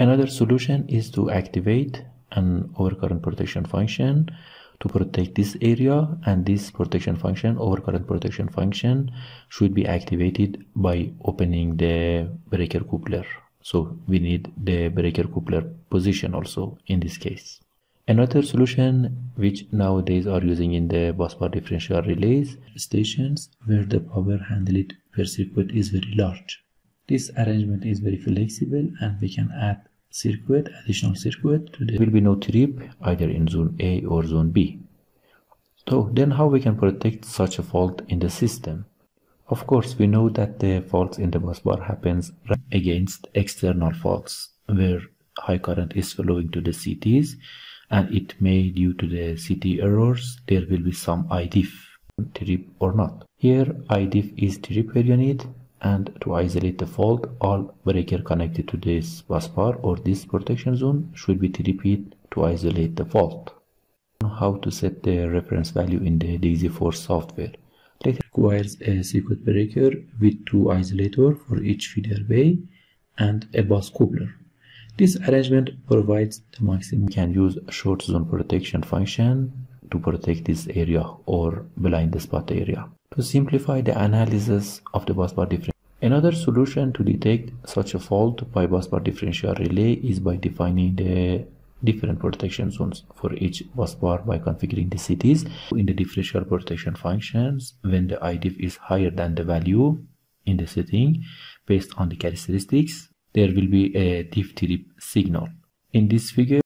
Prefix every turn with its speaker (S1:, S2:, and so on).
S1: Another solution is to activate an overcurrent protection function to protect this area and this protection function overcurrent protection function should be activated by opening the breaker coupler. So we need the breaker coupler position also in this case. Another solution which nowadays are using in the busbar differential relays stations where the power handled per circuit is very large this arrangement is very flexible and we can add circuit, additional circuit, to there will be no trip either in zone A or zone B. So then how we can protect such a fault in the system? Of course, we know that the faults in the bus bar happens against external faults where high current is flowing to the CTs and it may due to the CT errors there will be some IDIF trip or not. Here IDIF is trip unit and to isolate the fault all breaker connected to this bus bar or this protection zone should be repeat to isolate the fault. How to set the reference value in the DIGSI 4 software? It requires a circuit breaker with two isolator for each feeder bay and a bus coupler. This arrangement provides the maximum. You can use short zone protection function to protect this area or blind spot area to simplify the analysis of the busbar differential. Another solution to detect such a fault by busbar differential relay is by defining the different protection zones for each busbar by configuring the CTs in the differential protection functions when the IDIF is higher than the value in the setting based on the characteristics there will be a diff trip signal in this figure